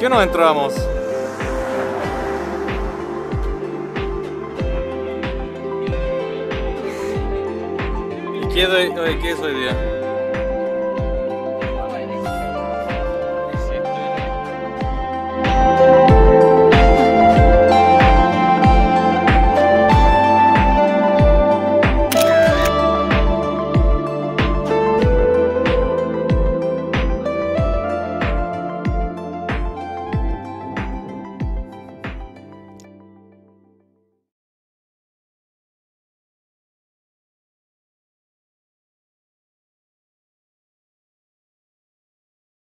qué no entramos? ¿Y qué, doy, oye, qué es hoy día? ¿Qué